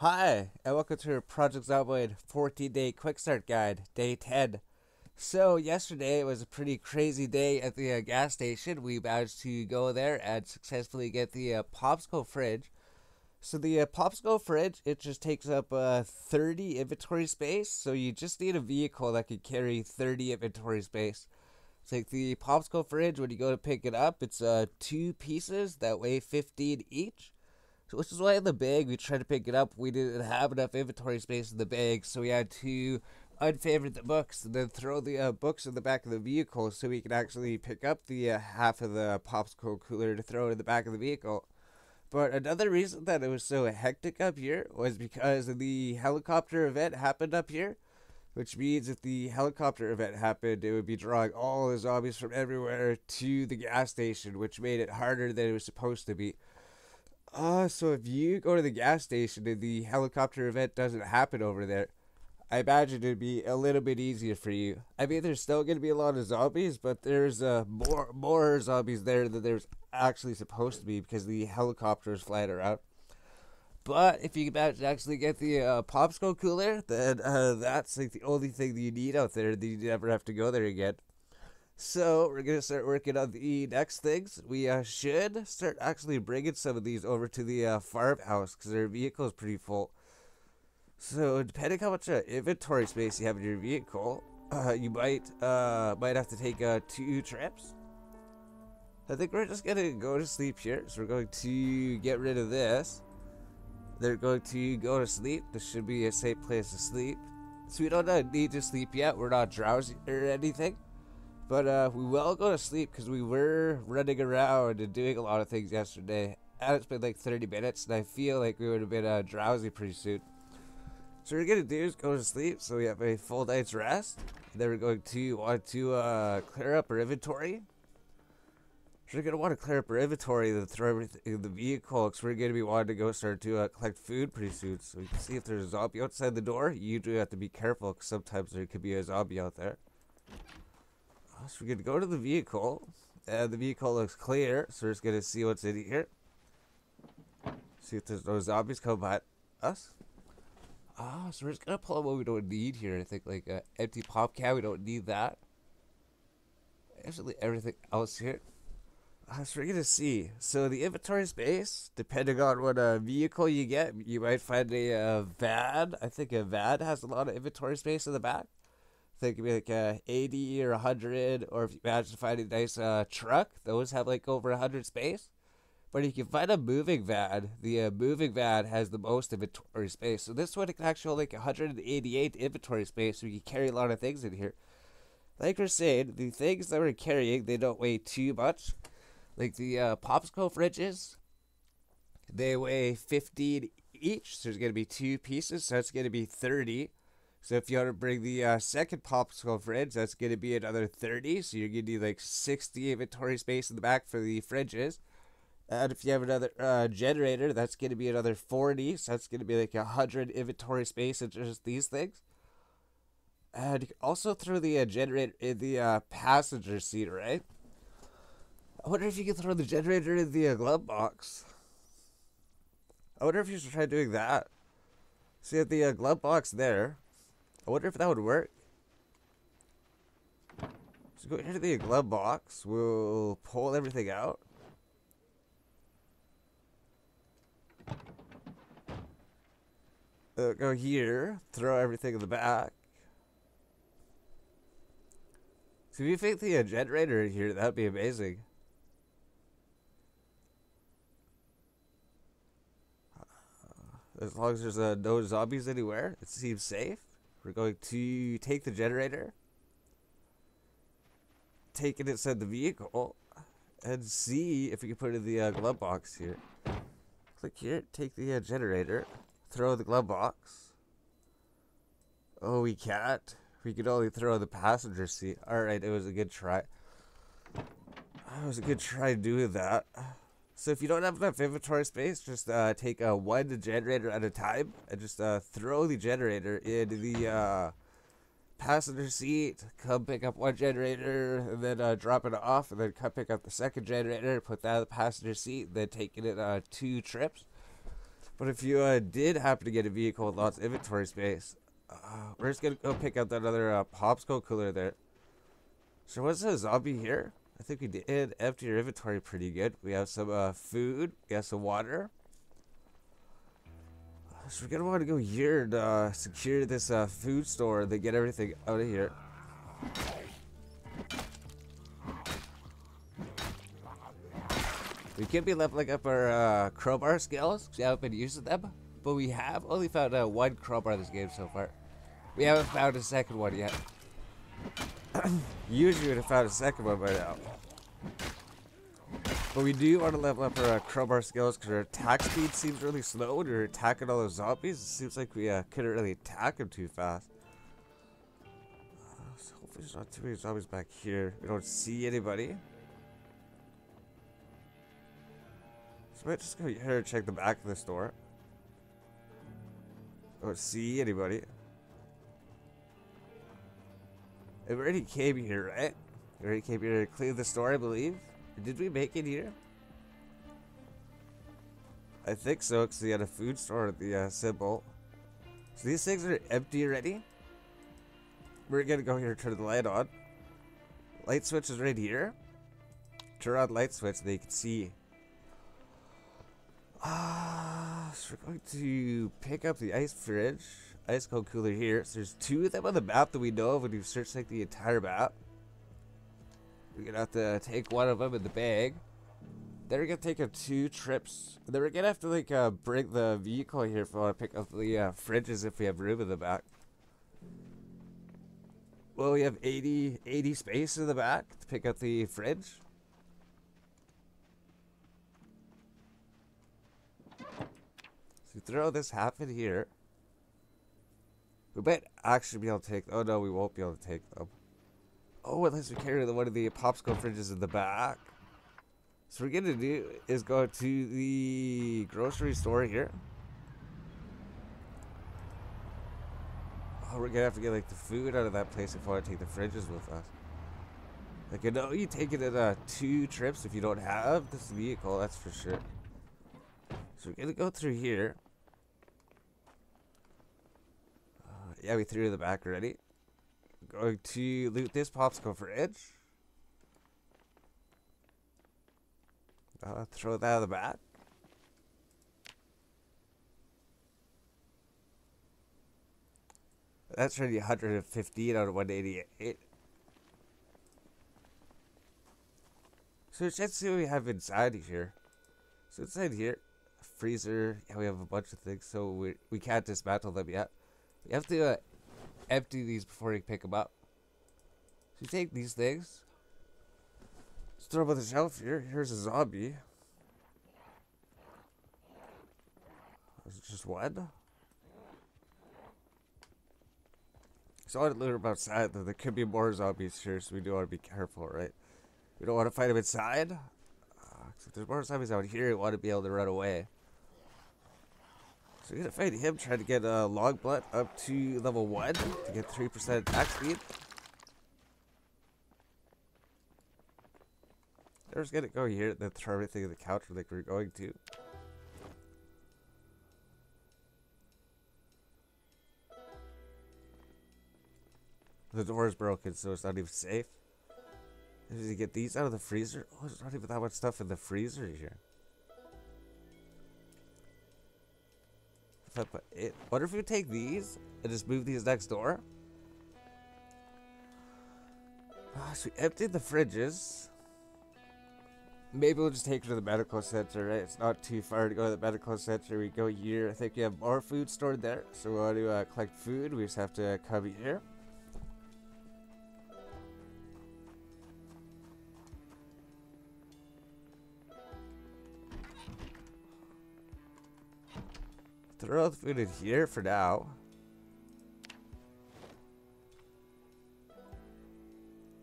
Hi, and welcome to Project Zomboid 40 Day Quick Start Guide, Day 10. So, yesterday was a pretty crazy day at the uh, gas station. We managed to go there and successfully get the uh, Popsicle fridge. So, the uh, Popsicle fridge, it just takes up uh, 30 inventory space. So, you just need a vehicle that can carry 30 inventory space. It's like the Popsicle fridge, when you go to pick it up, it's uh, two pieces that weigh 15 each. So which is why in the bag we tried to pick it up. We didn't have enough inventory space in the bag, so we had to unfavorite the books and then throw the uh, books in the back of the vehicle so we could actually pick up the uh, half of the popsicle cooler to throw in the back of the vehicle. But another reason that it was so hectic up here was because the helicopter event happened up here, which means if the helicopter event happened, it would be drawing all the zombies from everywhere to the gas station, which made it harder than it was supposed to be. Uh, so if you go to the gas station and the helicopter event doesn't happen over there, I imagine it'd be a little bit easier for you. I mean, there's still going to be a lot of zombies, but there's uh, more more zombies there than there's actually supposed to be because the helicopters flying around. But if you manage to actually get the uh, popsicle cooler, then uh, that's like the only thing that you need out there. That you never have to go there again. So we're gonna start working on the next things. We uh, should start actually bringing some of these over to the uh, farmhouse because their vehicle is pretty full. So depending how much uh, inventory space you have in your vehicle, uh, you might uh, might have to take uh, two trips. I think we're just gonna go to sleep here. So we're going to get rid of this. They're going to go to sleep. This should be a safe place to sleep. So we don't need to sleep yet. We're not drowsy or anything. But uh, we will go to sleep because we were running around and doing a lot of things yesterday. And it's been like 30 minutes, and I feel like we would have been uh, drowsy pretty soon. So what we're going to do is go to sleep so we have a full night's rest. And then we're going to want to uh, clear up our inventory. So we're going to want to clear up our inventory and throw everything in the vehicle because we're going to be wanting to go start to uh, collect food pretty soon. So we can see if there's a zombie outside the door. You do have to be careful because sometimes there could be a zombie out there. So we're going to go to the vehicle. And the vehicle looks clear, so we're just going to see what's in here. See if there's no zombies come by us. Ah, oh, so we're just going to pull out what we don't need here. I think like an empty pop can, we don't need that. Actually, everything else here. Uh, so we're to see. So the inventory space, depending on what uh, vehicle you get, you might find a uh, van. I think a van has a lot of inventory space in the back think like a 80 or 100 or if you manage to find a nice uh, truck those have like over 100 space. But if you find a moving van the uh, moving van has the most inventory space. So this one can actually like 188 inventory space so you can carry a lot of things in here. Like we're saying the things that we're carrying they don't weigh too much. Like the uh, popsicle fridges they weigh 15 each so there's going to be two pieces so it's going to be 30 so if you want to bring the uh, second popsicle fridge, that's going to be another 30. So you're going to need like 60 inventory space in the back for the fridges. And if you have another uh, generator, that's going to be another 40. So that's going to be like 100 inventory space in just these things. And you can also throw the uh, generator in the uh, passenger seat, right? I wonder if you can throw the generator in the uh, glove box. I wonder if you should try doing that. See, at the uh, glove box there, I wonder if that would work. So go into the glove box. We'll pull everything out. Uh, go here. Throw everything in the back. So if you think the uh, generator in here, that'd be amazing. Uh, as long as there's uh, no zombies anywhere, it seems safe. We're going to take the generator, take it inside the vehicle, and see if we can put it in the uh, glove box here. Click here, take the uh, generator, throw the glove box. Oh, we can't. We could only throw the passenger seat. Alright, it was a good try. It was a good try doing that. So if you don't have enough inventory space, just uh, take uh, one generator at a time and just uh, throw the generator in the uh, passenger seat. Come pick up one generator and then uh, drop it off, and then come pick up the second generator, and put that in the passenger seat, then take it in uh, two trips. But if you uh, did happen to get a vehicle with lots of inventory space, uh, we're just gonna go pick up that other uh, popsicle cooler there. So what's a zombie here? I think we did empty your inventory pretty good. We have some uh, food, we have some water. So we're gonna want to go here uh, secure this uh, food store and get everything out of here. We could be leveling up our uh, crowbar skills because we haven't been using them, but we have only found uh, one crowbar this game so far. We haven't found a second one yet. Usually would have found a second one by now. But we do want to level up our uh, crowbar skills because our attack speed seems really slow when we're attacking all those zombies. It seems like we uh, couldn't really attack them too fast. Uh, so hopefully there's not too many zombies back here. We don't see anybody. So I might just go here and check the back of the store. Don't see anybody. We already came here, right? We already came here to clean the store, I believe. Did we make it here? I think so, because we had a food store at the uh, symbol. So these things are empty already. We're gonna go here turn the light on. Light switch is right here. Turn on light switch, they can see. Ah, uh, so we're going to pick up the ice fridge, ice cold cooler here. So there's two of them on the map that we know of when you search like the entire map. We're gonna have to take one of them in the bag. Then we're gonna take a two trips. Then we're gonna have to like uh, bring the vehicle here if we want to pick up the uh, fridges if we have room in the back. Well, we have 80, 80 space in the back to pick up the fridge. So throw this half in here. We might actually be able to take. Oh no, we won't be able to take them. Oh, unless we carry the, one of the popsicle fridges in the back. So we're gonna do is go to the grocery store here. Oh, we're gonna have to get like the food out of that place if we want to take the fridges with us. Like I know you take it in uh, two trips if you don't have this vehicle, that's for sure. So we're gonna go through here. Uh, yeah, we threw in the back already going to loot this popsicle fridge. Uh, throw that out of the back. That's already 115 out of 188. So let's see what we have inside here. So inside here, freezer. Yeah, we have a bunch of things, so we we can't dismantle them yet. We have to uh, empty these before you pick them up. So you take these things. Let's throw them on the shelf here. Here's a zombie. Is it just one? So I learned about that there could be more zombies here, so we do want to be careful, right? We don't want to fight them inside. Uh, if there's more zombies out here, we want to be able to run away. So we're gonna fight him, trying to get a long blunt up to level 1 to get 3% attack speed. We're just gonna go here then throw everything in the couch like we're going to. The door is broken, so it's not even safe. Did you get these out of the freezer? Oh, there's not even that much stuff in the freezer here. It, what if we take these and just move these next door? Oh, so we emptied the fridges. Maybe we'll just take it to the medical center, right? It's not too far to go to the medical center. We go here. I think we have more food stored there. So we want to uh, collect food. We just have to come here. Throw the food in here for now.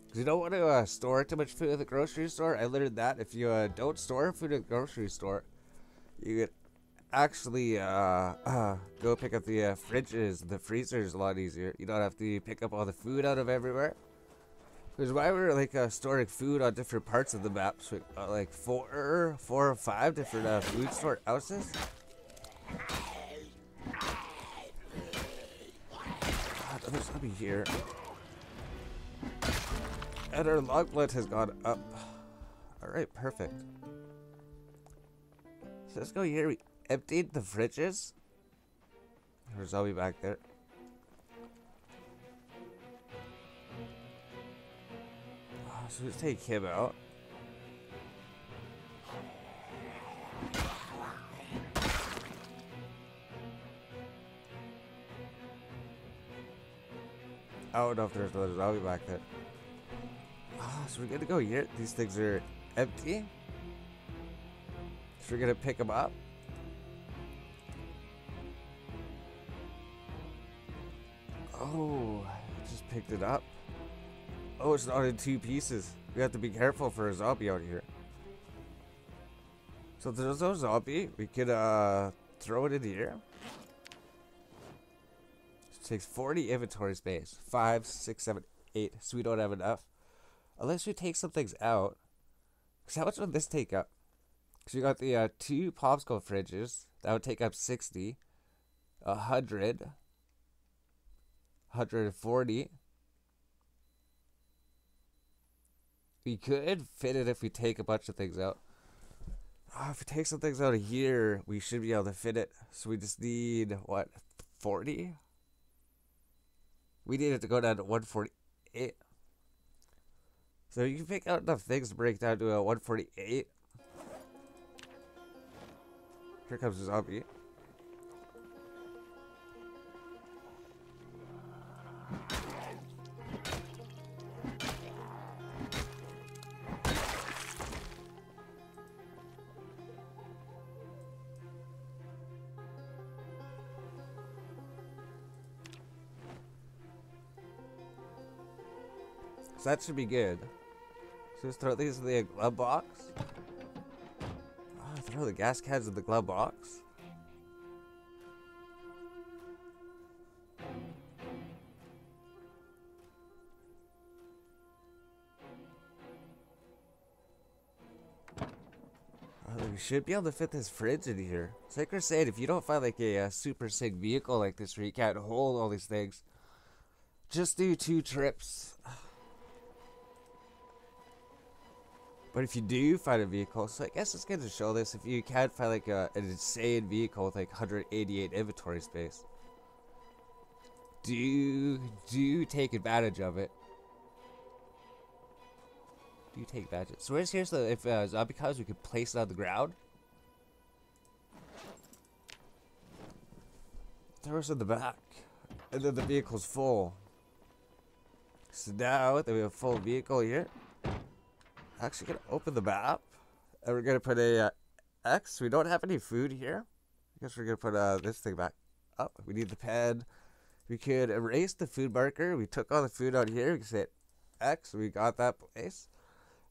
Because you don't want to uh, store too much food at the grocery store. I learned that if you uh, don't store food at the grocery store, you could actually uh, uh, go pick up the uh, fridges, the freezers a lot easier. You don't have to pick up all the food out of everywhere. Because why we're like uh, storing food on different parts of the map, so like four, four or five different uh, food store houses. Another zombie here. And our long blunt has gone up. Alright, perfect. So let's go here. We emptied the fridges. There's zombie back there. Oh, so let's take him out. I don't know if there's others. I'll be back there. Oh, so we're gonna go here. These things are empty. So we're gonna pick them up. Oh, I just picked it up. Oh, it's not in two pieces. We have to be careful for a zombie out here. So there's no zombie, we could uh throw it in here. Takes 40 inventory space. Five, six, seven, eight. So we don't have enough. Unless we take some things out. Because how much would this take up? Because you got the uh, two popsicle fridges. That would take up 60. 100. 140. We could fit it if we take a bunch of things out. Oh, if we take some things out of here, we should be able to fit it. So we just need, what, 40? We need it to go down to 148. So you can pick out enough things to break down to a 148. Here comes the zombie. Should be good. So just throw these in the glove box. Oh, throw the gas cans in the glove box. We should be able to fit this fridge in here. It's like saying, if you don't find like a, a super sick vehicle like this where you can't hold all these things, just do two trips. Ah. But if you do find a vehicle, so I guess it's good to show this. If you can't find like a, an insane vehicle with like 188 inventory space, do do take advantage of it. Do take advantage. So here's the if uh, zombie comes, we could place it on the ground. Throw in the back, and then the vehicle's full. So now that we have a full vehicle here actually gonna open the map and we're gonna put a uh, X. We don't have any food here. I guess we're gonna put uh, this thing back up. We need the pen. We could erase the food marker. We took all the food out here. We can say X. We got that place.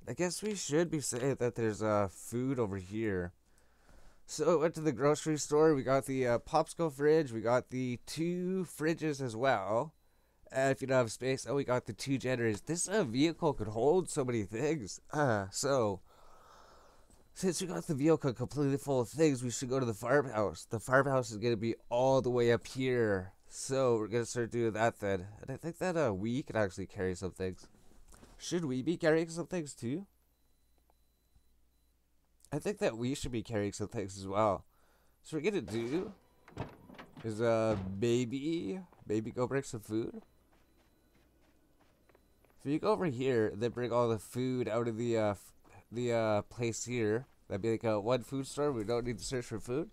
I guess we should be saying that there's uh, food over here. So went to the grocery store. We got the uh, popsicle fridge. We got the two fridges as well. And if you don't have space, oh, we got the two generators. This uh, vehicle could hold so many things. Uh, so, since we got the vehicle completely full of things, we should go to the farmhouse. The farmhouse is going to be all the way up here. So, we're going to start doing that then. And I think that uh, we can actually carry some things. Should we be carrying some things too? I think that we should be carrying some things as well. So, we're going to do is uh, maybe, maybe go break some food. If you go over here, they bring all the food out of the uh, the uh, place here. That'd be like a one food store. We don't need to search for food.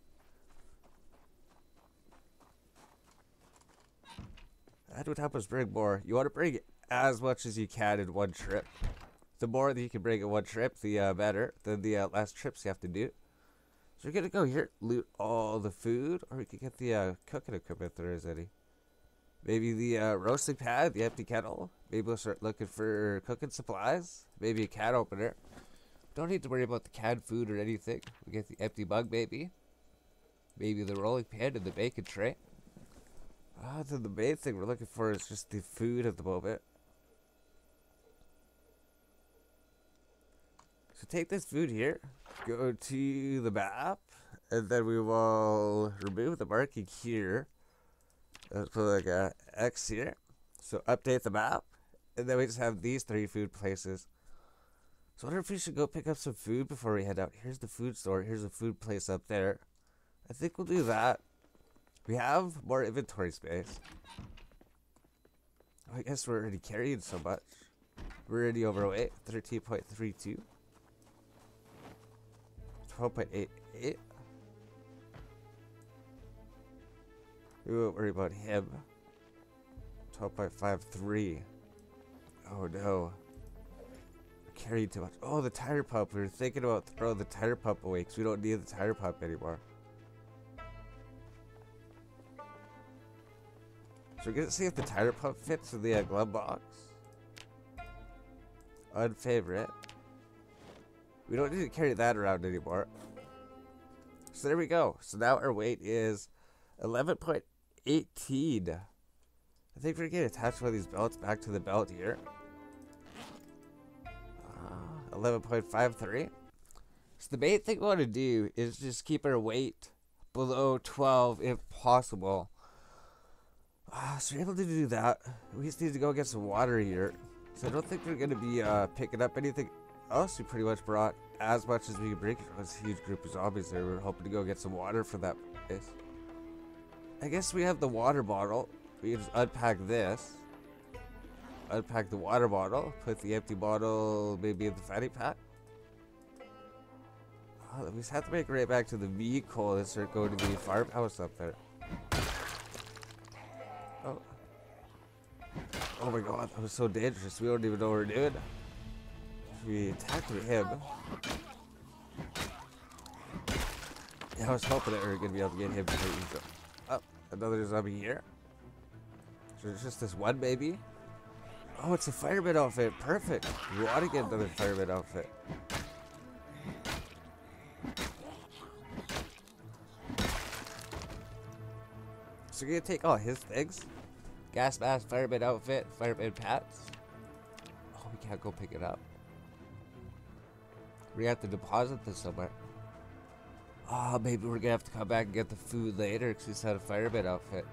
That would help us bring more. You want to bring as much as you can in one trip. The more that you can bring in one trip, the uh, better than the uh, last trips you have to do. So we're gonna go here, loot all the food, or we could get the uh, cooking equipment if there is any. Maybe the uh, roasting pad, the empty kettle. Maybe we'll start looking for cooking supplies. Maybe a can opener. Don't need to worry about the canned food or anything. We get the empty mug, maybe. Maybe the rolling pin and the bacon tray. Ah, then the main thing we're looking for is just the food at the moment. So take this food here, go to the map, and then we will remove the marking here. Uh, Let's put like a X here. So update the map, and then we just have these three food places. So I wonder if we should go pick up some food before we head out. Here's the food store. Here's a food place up there. I think we'll do that. We have more inventory space. Oh, I guess we're already carrying so much. We're already overweight. 13.32. 12.88. We won't worry about him. 12.53. Oh no. I carried too much. Oh, the tire pump. We were thinking about throwing the tire pump away because we don't need the tire pump anymore. So we're gonna see if the tire pump fits in the uh, glove box. Unfavorite. We don't need to carry that around anymore. So there we go. So now our weight is 11.18. I think we're gonna attach one of these belts back to the belt here. Uh, 11.53. So the main thing we want to do is just keep our weight below 12 if possible. Uh, so we're able to do that. We just need to go get some water here. So I don't think we're going to be uh, picking up anything else. We pretty much brought as much as we could bring. There's a huge group of zombies there. We're hoping to go get some water for that place. I guess we have the water bottle. We just unpack this. Unpack the water bottle. Put the empty bottle maybe in the fanny pack. Oh, we just have to make it right back to the vehicle and start going to the farmhouse up there. Oh. Oh my god, that was so dangerous. We don't even know what we're doing. We attacked him. Yeah, I was hoping that we were going to be able to get him to another zombie here. So it's just this one baby. Oh, it's a fireman outfit. Perfect. We want to get another fireman outfit. So we're gonna take all his things. Gas mask, fireman outfit, fireman pants. Oh, we can't go pick it up. We have to deposit this somewhere. Oh, maybe we're gonna have to come back and get the food later because he's had a fireman outfit.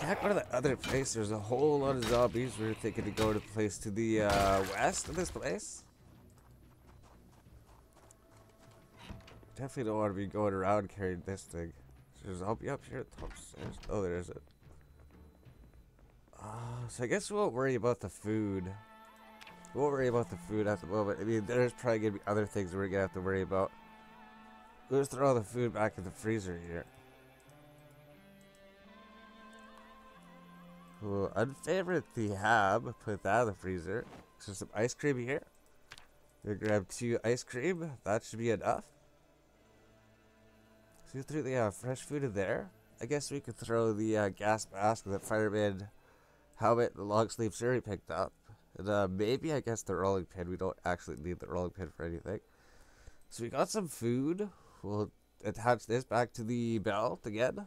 Back one of the other place, there's a whole lot of zombies. We are thinking to go to the place to the uh, west of this place. Definitely don't want to be going around carrying this thing. There's a zombie up here at the top stairs. Oh, there is it. Uh, so I guess we won't worry about the food. We won't worry about the food at the moment. I mean, there's probably going to be other things we're going to have to worry about. We'll just throw all the food back in the freezer here. We'll unfavorite the hab, put that in the freezer. So some ice cream here. We'll grab two ice cream. That should be enough. So threw the uh, fresh food in there. I guess we could throw the uh, gas mask, the fireman helmet, the long sleeve we picked up. And uh, maybe, I guess, the rolling pin. We don't actually need the rolling pin for anything. So we got some food. We'll attach this back to the belt again.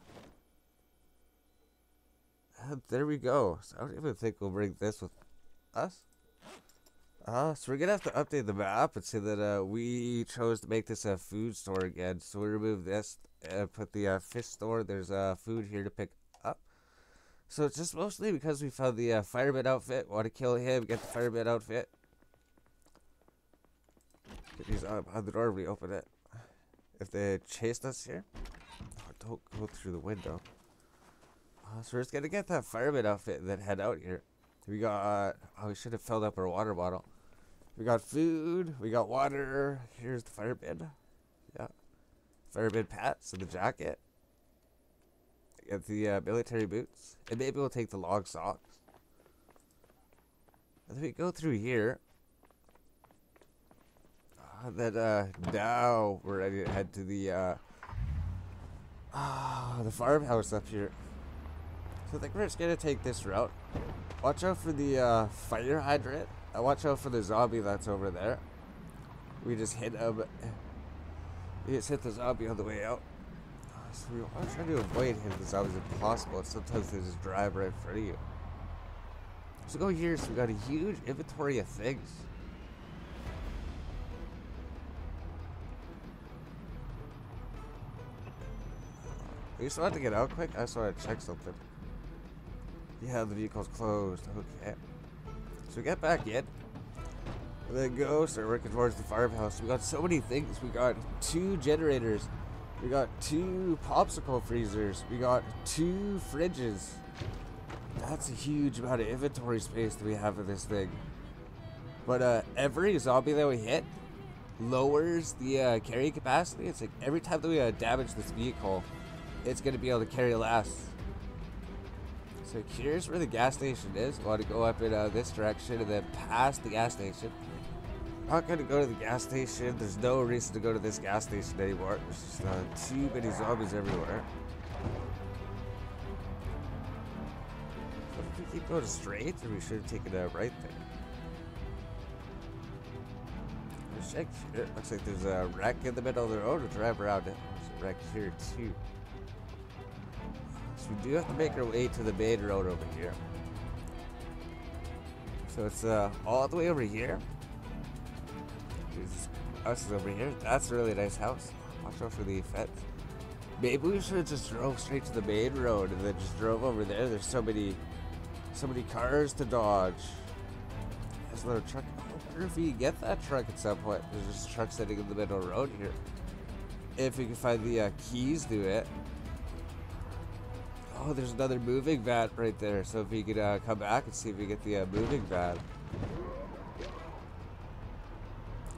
And there we go. So I don't even think we'll bring this with us. Uh, so we're gonna have to update the map and say that uh, we chose to make this a food store again. So we remove this and put the uh, fish store. There's uh, food here to pick. So it's just mostly because we found the uh, fireman outfit. Want to kill him? Get the fireman outfit. Get these uh, behind the door. We open it. If they chased us here, oh, don't go through the window. Uh, so we're just gonna get that fireman outfit and then head out here. We got, oh, we should have filled up our water bottle. We got food, we got water. Here's the fireman. Yeah. Fireman pants and the jacket. Get the uh, military boots. And maybe we'll take the log socks. Then we go through here. Uh, then uh, now we're ready to head to the uh, ah, the farmhouse up here. So I think we're just gonna take this route. Watch out for the uh, fire hydrant. Uh, watch out for the zombie that's over there. We just hit him. We just hit the zombie on the way out. So we want to try to avoid him the zombies if possible. Sometimes they just drive right in front of you. So go here. So we got a huge inventory of things. We just want to get out quick. I just want to check something. Yeah, the vehicle's closed. Okay. So we get back in. And then go start working towards the firehouse. We got so many things. We got two generators. We got two popsicle freezers. We got two fridges. That's a huge amount of inventory space that we have in this thing. But uh, every zombie that we hit lowers the uh, carry capacity. It's like every time that we uh, damage this vehicle, it's going to be able to carry less. So here's where the gas station is. We want to go up in uh, this direction and then past the gas station. Not to go to the gas station. There's no reason to go to this gas station anymore. There's just uh, too many zombies everywhere. What if we keep going straight, or we should have taken a right there? Let's check here. Looks like there's a wreck in the middle of the road. We'll drive around it. There's a wreck here too. So we do have to make our way to the main road over here. So it's uh, all the way over here. There's us over here. That's a really nice house. Watch out for the fence. Maybe we should have just drove straight to the main road and then just drove over there. There's so many, so many cars to dodge. There's a little truck. I wonder if we get that truck at some point. There's just a truck sitting in the middle of the road here. If we can find the uh, keys to it. Oh, there's another moving van right there. So if we could uh, come back and see if we get the uh, moving van.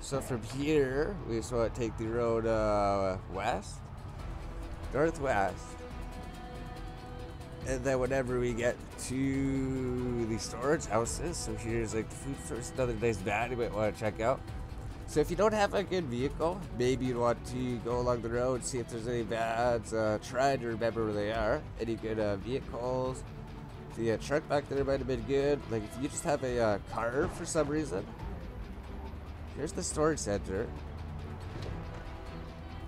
So from here, we just want to take the road uh, west, northwest, and then whenever we get to the storage houses, so here's like the food source, another nice van you might want to check out. So if you don't have a good vehicle, maybe you want to go along the road, see if there's any vans, uh, try to remember where they are, any good uh, vehicles. The uh, truck back there might have been good. Like if you just have a uh, car for some reason, here's the storage center.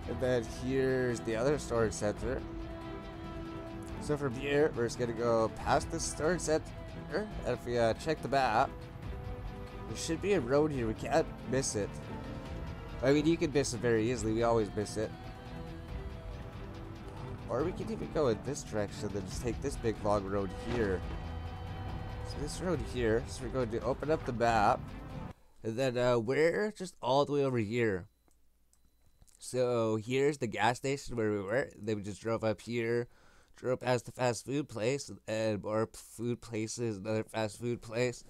And then here's the other storage center. So from here, we're just gonna go past the storage center. And if we uh, check the map, there should be a road here. We can't miss it. I mean, you can miss it very easily. We always miss it. Or we can even go in this direction, then just take this big long road here. So this road here, so we're going to open up the map. Then uh, we're just all the way over here. So here's the gas station where we were. Then we just drove up here, drove past the fast food place, and more food places, another fast food place.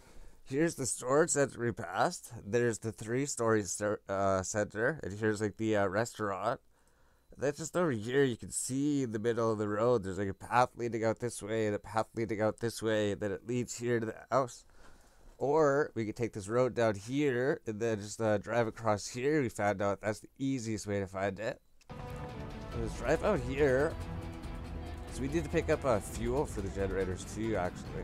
Here's the storage center we passed. There's the three-story uh, center, and here's like the uh, restaurant. That's just over here, you can see in the middle of the road. There's like a path leading out this way, and a path leading out this way. Then it leads here to the house. Or we could take this road down here and then just uh, drive across here. We found out that's the easiest way to find it. Let's drive out here. So we need to pick up uh, fuel for the generators too, actually.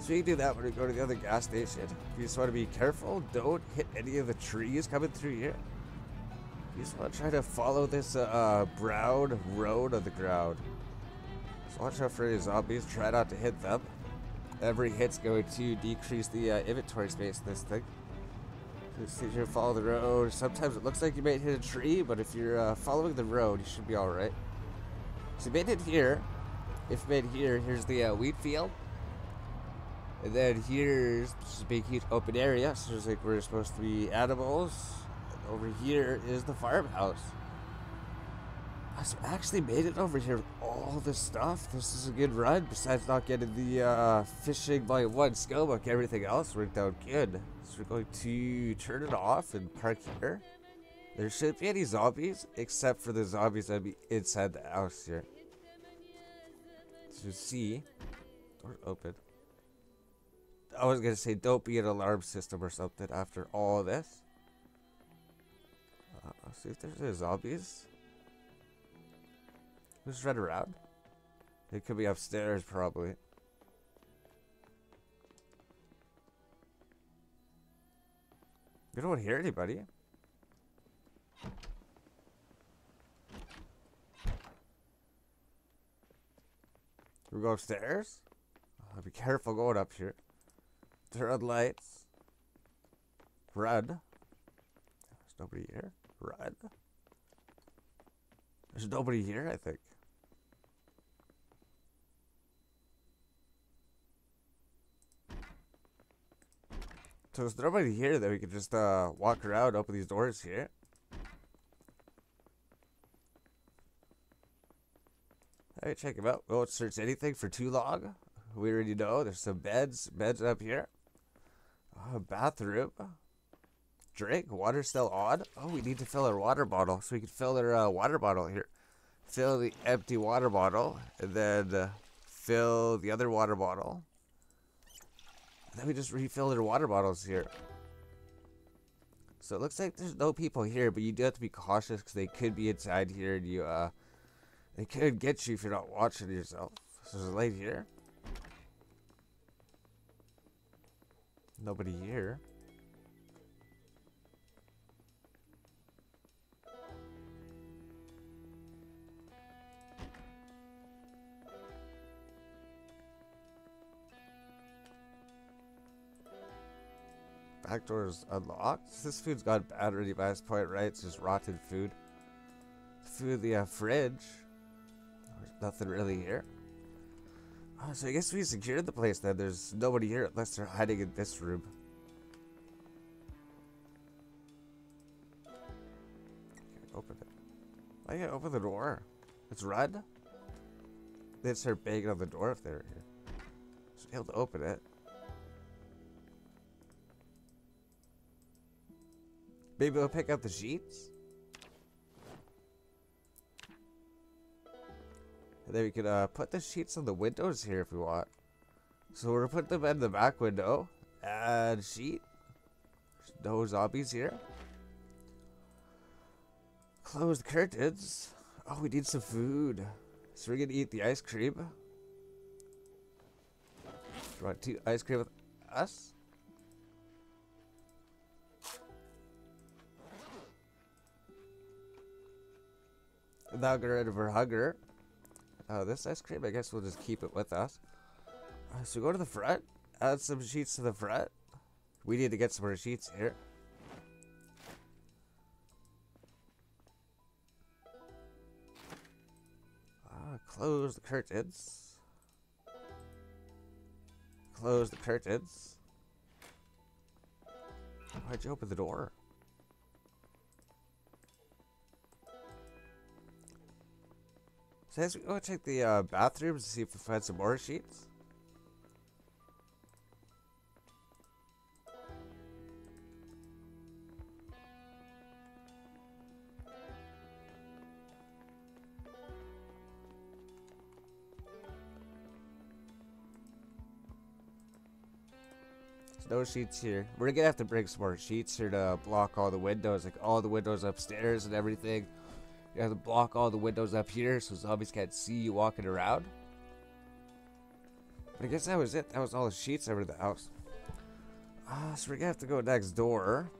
So we can do that when we go to the other gas station. You just want to be careful. Don't hit any of the trees coming through here. You just want to try to follow this uh, uh, brown road on the ground. Just watch out for any zombies. Try not to hit them. Every hit's going to decrease the uh, inventory space in this thing. Just sit here, follow the road. Sometimes it looks like you might hit a tree, but if you're uh, following the road, you should be alright. So you made it here. If made here, here's the uh, wheat field. And then here's this big huge open area. So there's like where there's supposed to be animals. And over here is the farmhouse. I actually made it over here with all this stuff. This is a good run. Besides not getting the uh, fishing by one skill book, everything else worked out good. So we're going to turn it off and park here. There shouldn't be any zombies, except for the zombies that be inside the house here. So see, door open. I was gonna say don't be an alarm system or something after all this. Uh, see if there's any zombies. Just run around. It could be upstairs, probably. We don't hear anybody. We go upstairs. Be careful going up here. Turn lights. Run. There's nobody here. Run. There's nobody here, I think. So there's nobody here that we could just uh, walk around, open these doors here. Hey, check them out. We won't search anything for too long. We already know there's some beds, beds up here. Oh, bathroom. Drink, water still on. Oh, we need to fill our water bottle, so we can fill our uh, water bottle here. Fill the empty water bottle, and then uh, fill the other water bottle. Then we just refill their water bottles here. So it looks like there's no people here, but you do have to be cautious because they could be inside here and you, uh, they could get you if you're not watching yourself. So there's a light here. Nobody here. Back door is unlocked. This food's gone bad already by this point, right? It's just rotten food. In the uh, fridge. There's nothing really here. Oh, so I guess we secured the place then. There's nobody here unless they're hiding in this room. Open it. Oh yeah, open the door. It's red. They'd start banging on the door if they're here. Just able to open it. Maybe we'll pick up the sheets. And then we can uh, put the sheets on the windows here if we want. So we're gonna put them in the back window. Add sheet. no zombies here. Close the curtains. Oh, we need some food. So we're gonna eat the ice cream. You want to ice cream with us? Now get rid of her hugger. Uh, this ice cream, I guess we'll just keep it with us. Uh, so go to the front, add some sheets to the front. We need to get some more sheets here. Uh, close the curtains. Close the curtains. Why'd you open the door? So let's go check the uh, bathrooms to see if we find some more sheets. no sheets here. We're gonna have to bring some more sheets here to block all the windows, like all the windows upstairs and everything. You have to block all the windows up here so zombies can't see you walking around. But I guess that was it. That was all the sheets over the house. Uh, so we're gonna have to go next door.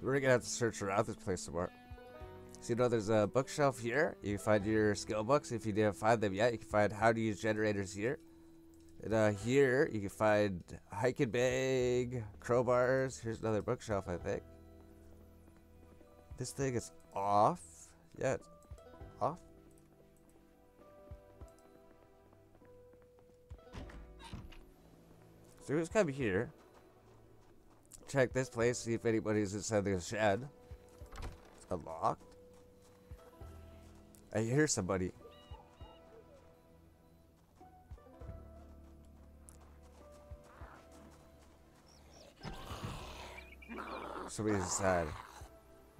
We're gonna have to search around this place some more. So you know there's a bookshelf here. You can find your skill books. If you didn't find them yet, you can find how to use generators here. And uh, here you can find hiking bag, crowbars. Here's another bookshelf, I think. This thing is off. Yeah, it's off. So let's come here. Check this place, see if anybody's inside the shed. It's unlocked. I hear somebody. Somebody's inside.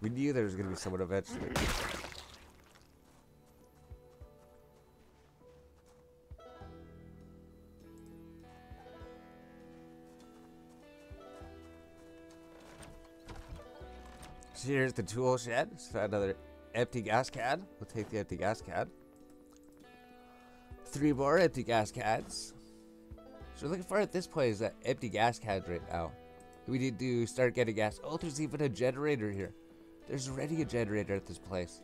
We knew there was going to be someone eventually. So here's the tool shed. So another empty gas can. We'll take the empty gas can. Three more empty gas cans. So we're looking for at this point is that empty gas cans right now. We need to start getting gas. Oh, there's even a generator here. There's already a generator at this place.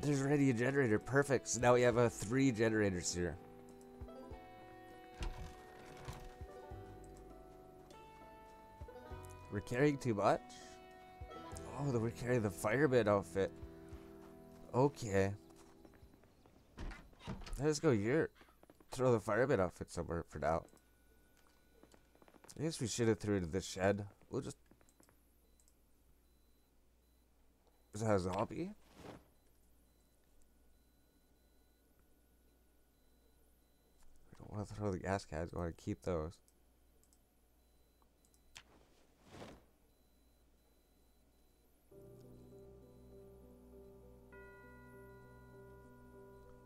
There's already a generator. Perfect. So now we have uh, three generators here. We're carrying too much? Oh, we're carrying the fireman outfit. Okay. Let's go here. Throw the fireman outfit somewhere for now. I guess we should have threw it to the shed. We'll just. Is that a zombie? We don't want to throw the gas cans. We want to keep those.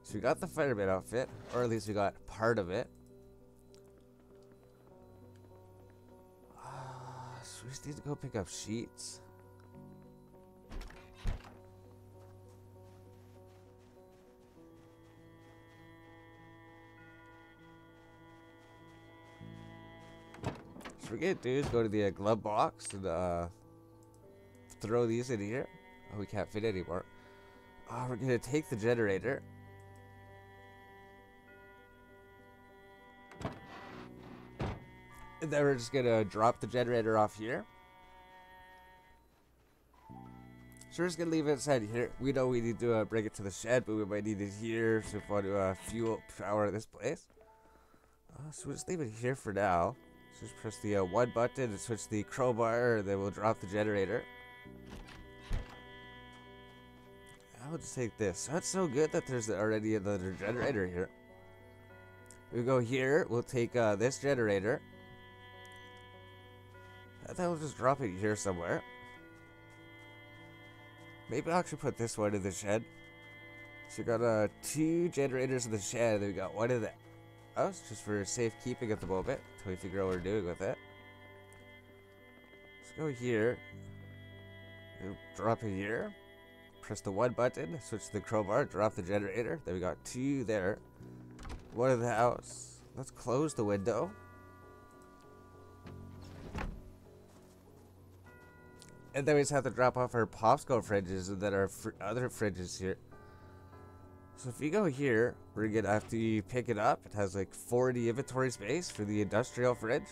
So we got the fireman outfit, or at least we got part of it. Uh, so we just need to go pick up sheets. So we get dudes go to the uh, glove box and uh, throw these in here. Oh, we can't fit anymore. Oh, we're gonna take the generator. And then we're just gonna drop the generator off here. So we're just gonna leave it inside here. We know we need to uh, bring it to the shed, but we might need it here so we want to uh, fuel power this place. Uh, so we'll just leave it here for now. Just press the uh, one button and switch the crowbar, and then we'll drop the generator. I will just take this. That's so good that there's already another generator here. We go here. We'll take uh, this generator. I thought we'll just drop it here somewhere. Maybe I'll actually put this one in the shed. So we got uh, two generators in the shed, then we got one in the house, just for safekeeping at the moment, until we figure out what we're doing with it. Let's go here. Drop it here. Press the one button, switch to the crowbar, drop the generator. Then we got two there. One in the house. Let's close the window. And then we just have to drop off our Popsicle fridges and then our fr other fridges here. So if you go here, we're gonna have to pick it up. It has like 40 inventory space for the industrial fridge.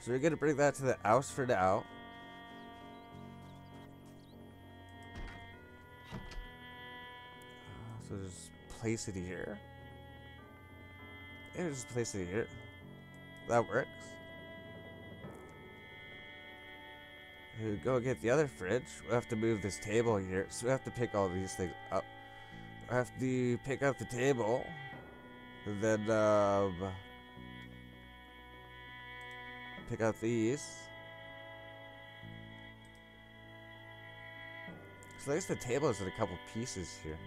So we're gonna bring that to the house for now. Uh, so just place it here. Yeah, just place it here. That works. We go get the other fridge. We have to move this table here, so we have to pick all these things up. I have to pick up the table, then um, pick up these. So at least the table is in a couple pieces here.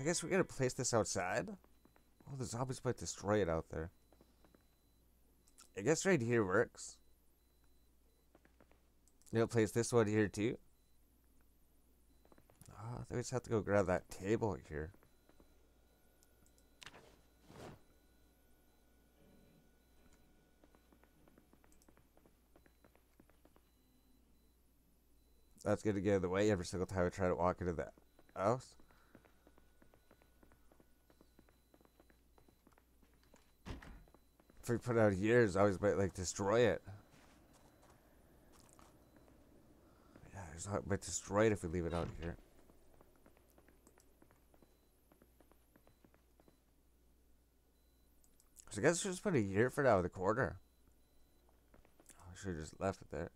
I guess we're gonna place this outside. Oh, the zombies might destroy it out there. I guess right here works. You'll place this one here too. Oh, I we just have to go grab that table here. That's gonna get in the way every single time I try to walk into that house. if we put out here, it's always might like destroy it. It's not might if we leave it out here. So I guess we just put it here for now the corner. Oh, I should have just left it there.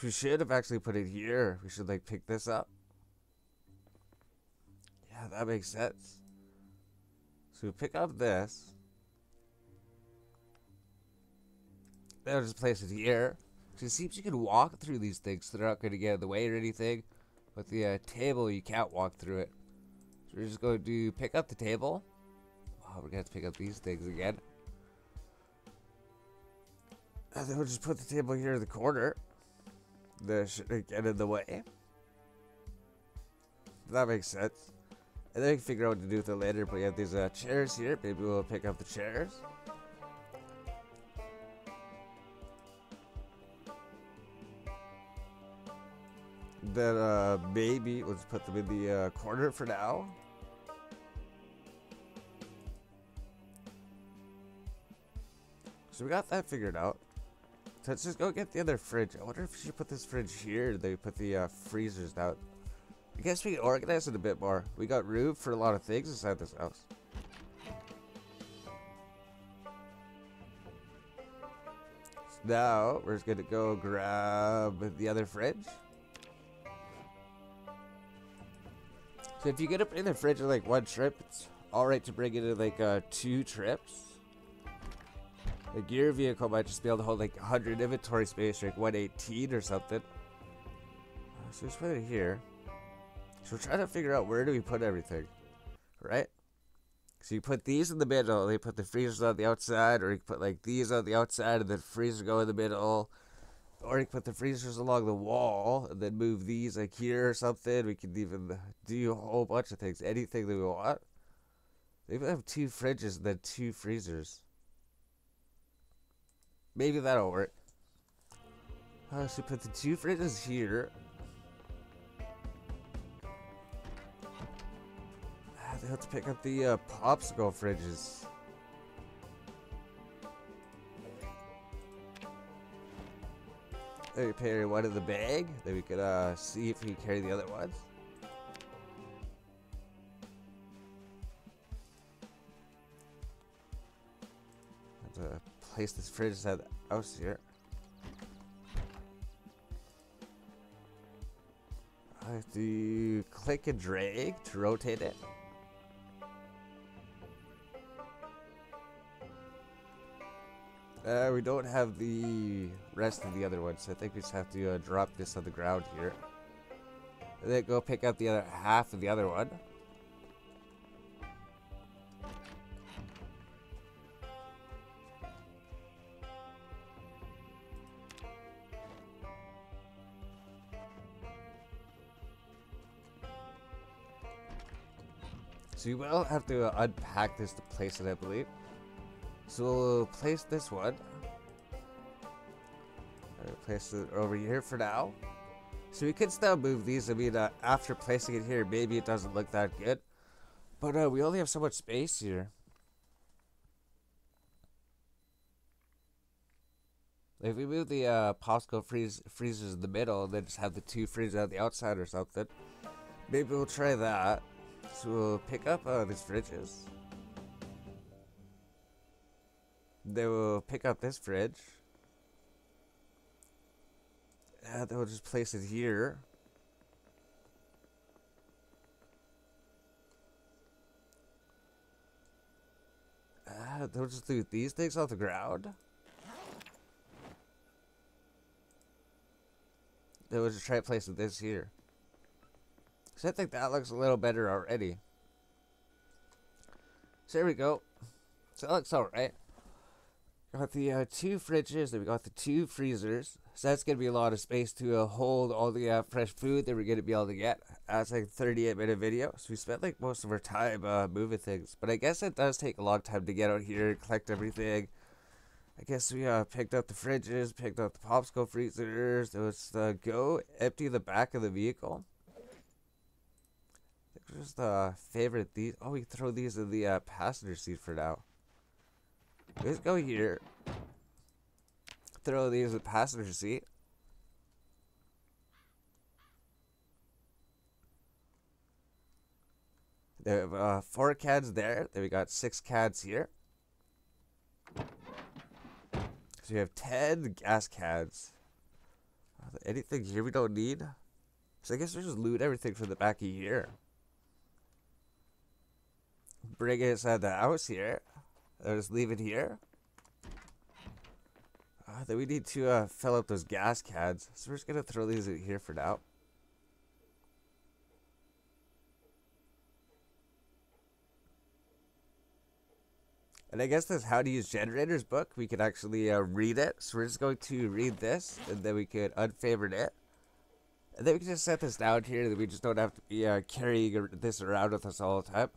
We should have actually put it here. We should like pick this up. Yeah, that makes sense. So we pick up this. They'll just place it here. It seems you can walk through these things. So they're not going to get in the way or anything. But the uh, table, you can't walk through it. So we're just going to pick up the table. Oh, we're going to have to pick up these things again. And then we'll just put the table here in the corner. That shouldn't get in the way. That makes sense. And then we can figure out what to do with it later. But we have these uh, chairs here. Maybe we'll pick up the chairs. Then uh, maybe let's put them in the uh, corner for now. So we got that figured out. So let's just go get the other fridge. I wonder if we should put this fridge here. They put the uh, freezers out. I guess we can organize it a bit more. We got room for a lot of things inside this house. So now, we're just gonna go grab the other fridge. So if you get it in the fridge in like one trip, it's alright to bring it in like uh, two trips. Like your vehicle might just be able to hold like 100 inventory space like 118 or something. Uh, so just put it here. So we're trying to figure out where do we put everything, right? So you put these in the middle, they put the freezers on the outside, or you put like these on the outside and the freezer go in the middle. Or you put the freezers along the wall and then move these like here or something. We can even do a whole bunch of things. Anything that we want. Maybe have two fridges and then two freezers. Maybe that'll work. Uh, so put the two fridges here. They have to pick up the uh, popsicle fridges. Maybe carry one in the bag. Then we could uh, see if we can carry the other ones. Have to place this fridge inside the house here. I have to click and drag to rotate it. Uh, we don't have the rest of the other ones, so I think we just have to uh, drop this on the ground here. And then go pick up the other half of the other one. So you will have to uh, unpack this to place it, I believe. So we'll place this one. Uh, Place it over here for now. So we can still move these. I mean, uh, after placing it here, maybe it doesn't look that good. But uh, we only have so much space here. If we move the uh, Costco freeze freezers in the middle, and then just have the two freezers on the outside or something, maybe we'll try that. So we'll pick up uh, these fridges. They will pick up this fridge. And they'll just place it here. Uh, they'll just do these things off the ground. They will just try to placing this here. So I think that looks a little better already. So there we go. So that looks alright. Got the uh, two fridges, then we got the two freezers. So that's gonna be a lot of space to uh, hold all the uh, fresh food that we're gonna be able to get. That's like a 38 minute video, so we spent like most of our time uh, moving things. But I guess it does take a long time to get out here and collect everything. I guess we uh, picked up the fridges, picked up the popsicle freezers. It was go empty the back of the vehicle. Just uh, favorite these. Oh, we throw these in the uh, passenger seat for now. Let's go here. Throw these in the passenger seat. There have uh, four CADs there. Then we got six CADs here. So we have ten gas cans. Uh, Anything here we don't need? So I guess we just loot everything from the back of here. Bring it inside the house here. I'll just leave it here. Uh, then we need to uh, fill up those gas cans. So we're just gonna throw these in here for now. And I guess this how to use generators book, we could actually uh, read it. So we're just going to read this, and then we could unfavorite it. And then we can just set this down here, that we just don't have to be uh, carrying this around with us all the time.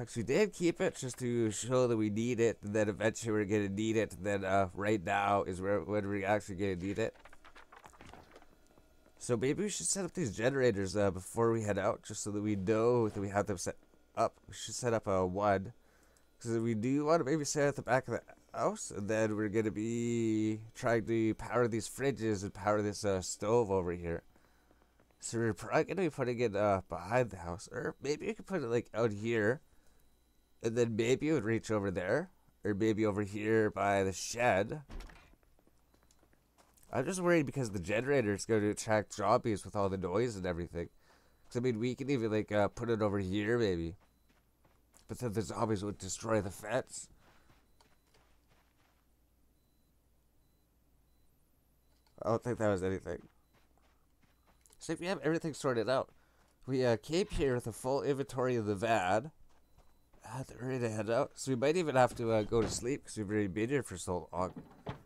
Actually, did keep it just to show that we need it, and then eventually we're gonna need it. Then uh, right now is where when we're actually gonna need it. So maybe we should set up these generators uh, before we head out, just so that we know that we have them set up. We should set up a one, because we do want to maybe set at the back of the house, and then we're gonna be trying to power these fridges and power this uh, stove over here. So we're probably gonna be putting it uh, behind the house, or maybe you could put it like out here, and then maybe it would reach over there, or maybe over here by the shed. I'm just worried because the generator is going to attract zombies with all the noise and everything. Cause I mean, we can even like uh, put it over here maybe, but then the zombies would destroy the fence. I don't think that was anything. So if we have everything sorted out, we uh, came here with a full inventory of the van. Ah, they're ready to head out. So we might even have to uh, go to sleep because we've already been here for so long.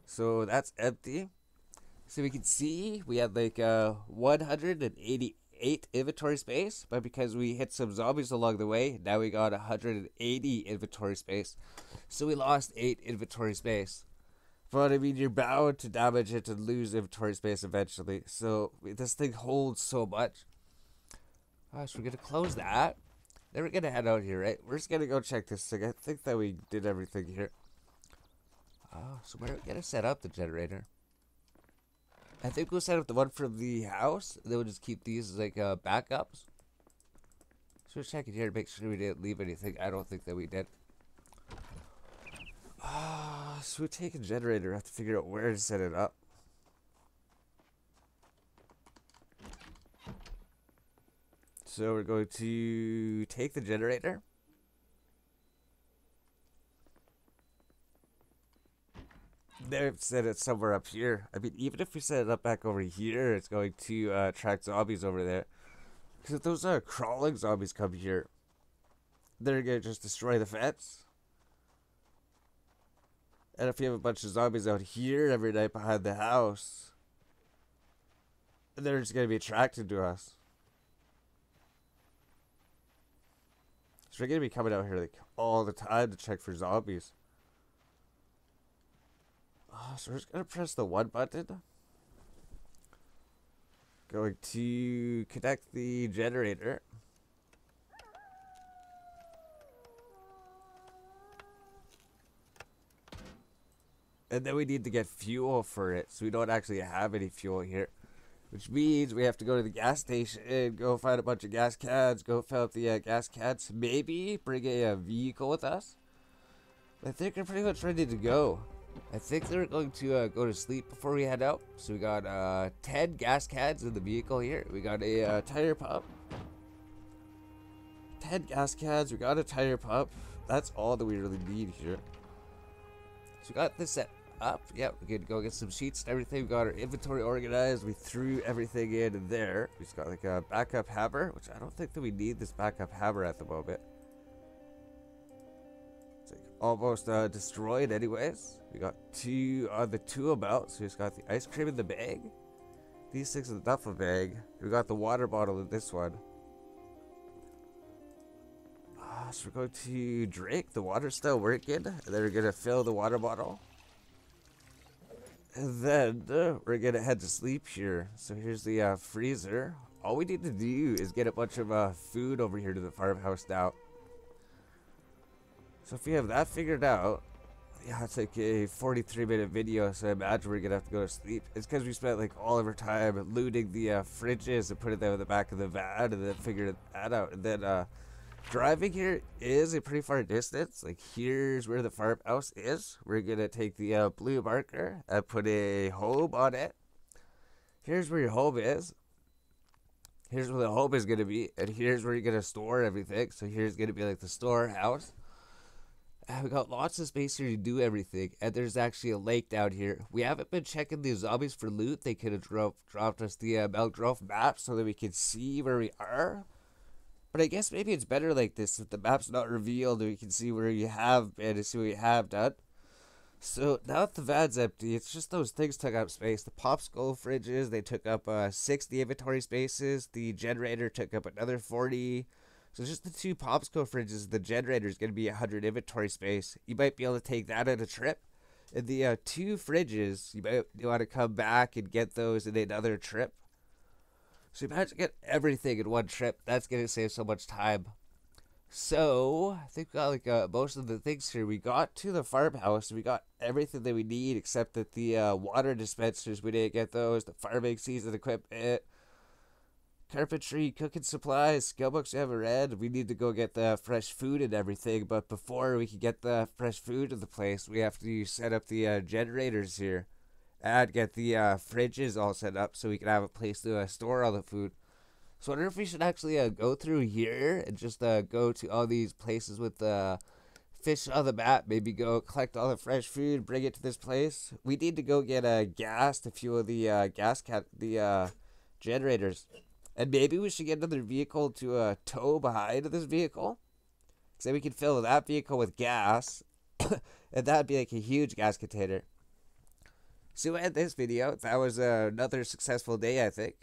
So that's empty. So we can see we had like uh, 188 inventory space, but because we hit some zombies along the way, now we got 180 inventory space. So we lost 8 inventory space. But I mean, you're bound to damage it and lose inventory space eventually. So this thing holds so much. Gosh, we're gonna close that. Then we're gonna head out here, right? We're just gonna go check this thing. I think that we did everything here. Oh, so we're gonna set up the generator. I think we'll set up the one from the house. Then we'll just keep these as like uh, backups. So we're checking here to make sure we didn't leave anything. I don't think that we did. Ah, uh, so we take a generator. have to figure out where to set it up. So we're going to take the generator. They've set it somewhere up here. I mean, even if we set it up back over here, it's going to uh, attract zombies over there. Because if those uh, crawling zombies come here, they're going to just destroy the fence. And if you have a bunch of zombies out here every night behind the house, they're just going to be attracted to us. We're going to be coming out here like all the time to check for zombies. Oh, so we're just going to press the one button. Going to connect the generator. And then we need to get fuel for it. So we don't actually have any fuel here. Which means we have to go to the gas station and go find a bunch of gas cans, go fill up the uh, gas cans, maybe bring a, a, vehicle with us. I think we're pretty much ready to go. I think they're going to uh, go to sleep before we head out. So we got uh, 10 gas cans in the vehicle here. We got a uh, tire pump. 10 gas cans, we got a tire pump. That's all that we really need here. So we got this set up. Yep, we could go get some sheets and everything. We got our inventory organized. We threw everything in there. We just got like a backup hammer, which I don't think that we need this backup hammer at the moment. It's like almost uh, destroyed anyways. We got two on the tool belt. So we just got the ice cream in the bag. These things in the duffel bag. We got the water bottle in this one. Ah, so we're going to drink. The water still working. And then we're going to fill the water bottle. And then uh, we're gonna head to sleep here. So here's the uh, freezer. All we need to do is get a bunch of uh, food over here to the farmhouse now. So if we have that figured out, yeah, it's like a 43 minute video, so I imagine we're gonna have to go to sleep. It's because we spent like all of our time looting the uh, fridges and putting them in the back of the van and then figured that out. And then uh, driving here is a pretty far distance. Like here's where the farmhouse is. We're gonna take the uh, blue marker and put a home on it. Here's where your home is. Here's where the home is gonna be, and here's where you're gonna store everything. So here's gonna be like the storehouse. And we got lots of space here to do everything, and there's actually a lake down here. We haven't been checking the zombies for loot. They could have dropped, dropped us the uh, Grove map so that we could see where we are. But I guess maybe it's better like this. If the map's not revealed, we can see where you have been and see what you have done. So now that the van's empty, it's just those things took up space. The popsicle fridges, they took up uh, 60 inventory spaces. The generator took up another 40. So just the two popsicle fridges, the generator is going to be 100 inventory space. You might be able to take that on a trip. And the uh, two fridges, you might want to come back and get those in another trip. So imagine get everything in one trip. That's gonna save so much time. So I think we got like uh, most of the things here. We got to the farmhouse. We got everything that we need except that the uh, water dispensers we didn't get those. The farming season equipment. carpentry, cooking supplies, skill books you haven't read. We need to go get the fresh food and everything. But before we can get the fresh food to the place, we have to set up the uh, generators here and get the uh, fridges all set up so we can have a place to uh, store all the food. So I wonder if we should actually uh, go through here and just uh, go to all these places with the fish on the map. Maybe go collect all the fresh food, bring it to this place. We need to go get uh, gas to fuel the uh, gas cat the uh, generators, and maybe we should get another vehicle to uh, tow behind this vehicle, so we could fill that vehicle with gas, and that'd be like a huge gas container. So at this video, that was uh, another successful day, I think.